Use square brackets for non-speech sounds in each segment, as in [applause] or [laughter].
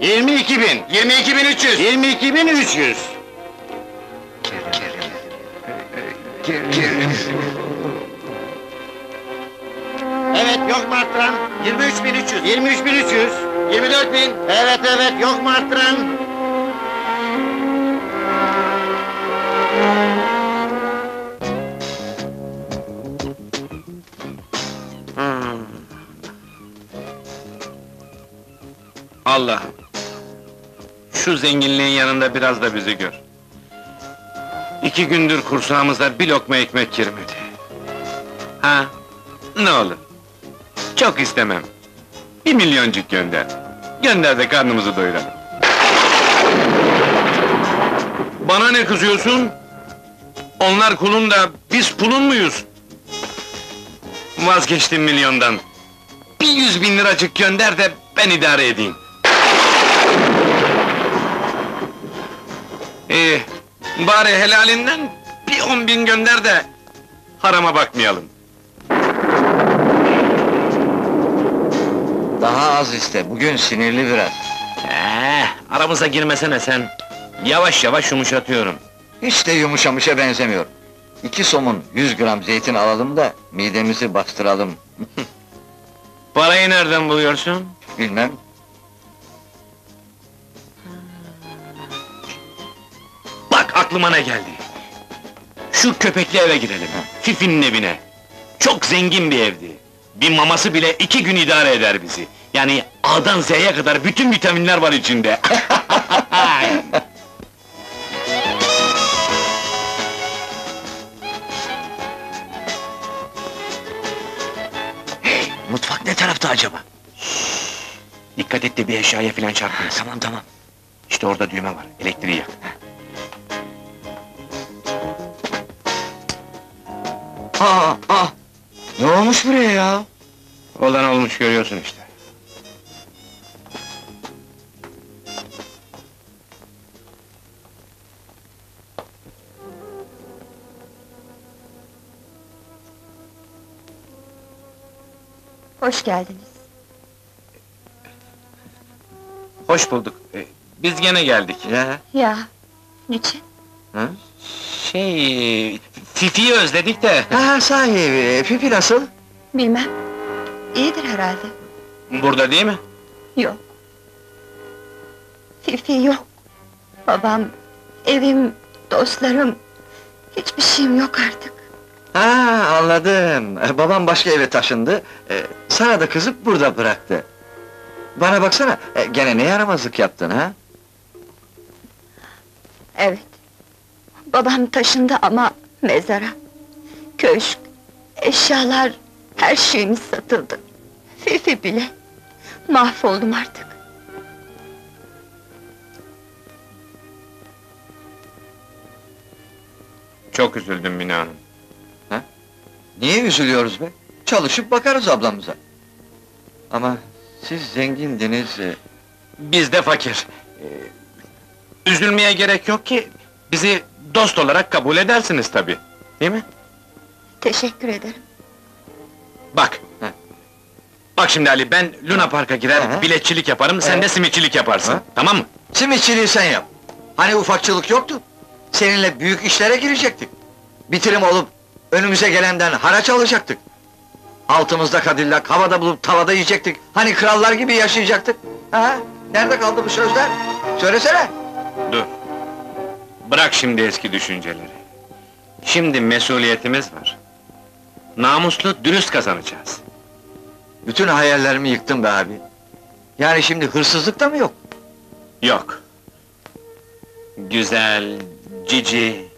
22 bin. 22 bin 300. 22 bin 300. Evet, yok mu arttıran? 23 bin 300. 23 bin 300. 24 bin. Evet, evet, yok mu arttıran? Hmm. Şu zenginliğin yanında biraz da bizi gör. İki gündür kursağımıza bir lokma ekmek girmedi. Ha, ne olur? Çok istemem. Bir milyoncuk gönder. Gönder de karnımızı doyuralım. Bana ne kızıyorsun? Onlar kulun da biz pulun muyuz? Vazgeçtim milyondan. Bir yüz bin liracık gönder de ben idare edeyim. İyi, bari helalinden bir on bin gönder de harama bakmayalım. Daha az iste, bugün sinirli biraz. Ee, aramıza girmesene sen. Yavaş yavaş yumuşatıyorum. Hiç de yumuşamışa benzemiyor. İki somun 100 gram zeytin alalım da midemizi bastıralım. [laughs] Parayı nereden buluyorsun? Bilmem, aklıma ne geldi. Şu köpekli eve girelim. Fifi'nin evine. Çok zengin bir evdi. Bir maması bile iki gün idare eder bizi. Yani A'dan Z'ye kadar bütün vitaminler var içinde. hey, [laughs] mutfak ne tarafta acaba? Dikkat et de bir eşyaya filan çarpmayasın. tamam tamam. İşte orada düğme var, elektriği yak. Aa, aa! Ne olmuş buraya ya? Olan olmuş görüyorsun işte. Hoş geldiniz. Hoş bulduk. Ee, biz gene geldik. Ya, Ya, niçin? Şey, Fifi'yi özledik de. ha sahi, Pipi nasıl? Bilmem. İyidir herhalde. Burada değil mi? Yok. Fifi yok. Babam, evim, dostlarım... Hiçbir şeyim yok artık. Ha anladım. E, Babam başka eve taşındı. e, Sana da kızıp burada bıraktı. Bana baksana, e, gene ne yaramazlık yaptın ha? Evet. Babam taşındı ama mezara. Köşk, eşyalar, her şeyimiz satıldı. Fifi bile. Mahvoldum artık. Çok üzüldüm Mine Hanım. Niye üzülüyoruz be? Çalışıp bakarız ablamıza. Ama siz zengindiniz. e, Biz de fakir. Ee, üzülmeye gerek yok ki, bizi dost olarak kabul edersiniz tabii. Değil mi? Teşekkür ederim. Bak. Heh. Bak şimdi Ali, ben Luna Park'a girer, Hı hı. biletçilik yaparım, sen Evet. de simitçilik yaparsın. Hı. Tamam mı? Simitçiliği sen yap. Hani ufakçılık yoktu? Seninle büyük işlere girecektik. Bitirim olup önümüze gelenden haraç alacaktık. Altımızda kadillak, havada bulup tavada yiyecektik. Hani krallar gibi yaşayacaktık. Ha? Nerede kaldı bu sözler? Söylesene. Dur. Bırak şimdi eski düşünceleri. Şimdi mesuliyetimiz var. Namuslu, dürüst kazanacağız. Bütün hayallerimi yıktın be abi. Yani şimdi hırsızlık da mı yok? Yok. Güzel, cici...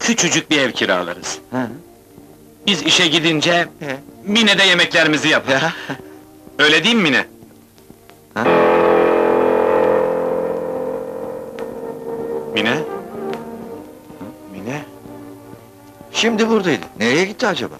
Küçücük bir ev kiralarız. Ha? Biz işe gidince, He. Mine de yemeklerimizi yapar. Ya. Öyle değil mi Mine? Ha? Mine? Mine? Şimdi buradaydı. Nereye gitti acaba?